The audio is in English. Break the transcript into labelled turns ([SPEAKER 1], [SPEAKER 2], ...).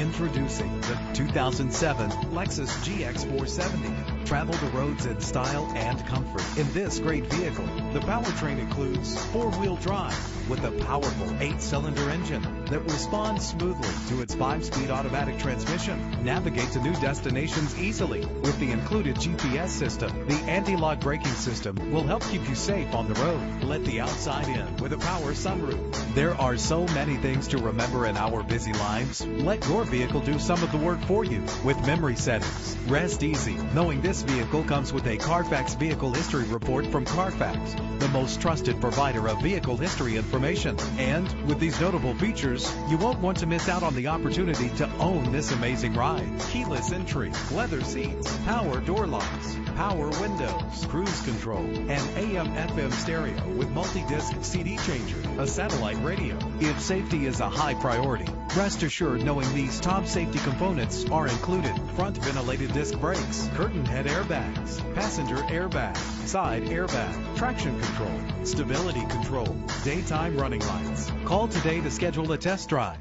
[SPEAKER 1] Introducing the 2007 Lexus GX470. Travel the roads in style and comfort in this great vehicle. The powertrain includes four-wheel drive with a powerful eight-cylinder engine that responds smoothly to its five-speed automatic transmission. Navigate to new destinations easily with the included GPS system. The anti-lock braking system will help keep you safe on the road. Let the outside in with a power sunroof. There are so many things to remember in our busy lives. Let your vehicle do some of the work for you with memory settings. Rest easy knowing this vehicle comes with a Carfax Vehicle History Report from Carfax, the most trusted provider of vehicle history information. And with these notable features, you won't want to miss out on the opportunity to own this amazing ride. Keyless entry, leather seats, power door locks, power windows, cruise control, and AM FM stereo with multi-disc CD changer, a satellite radio. If safety is a high priority, rest assured knowing these top safety components are included. Front ventilated disc brakes, curtain head airbags, passenger airbag, side airbag, traction control, stability control, daytime running lights. Call today to schedule a test drive.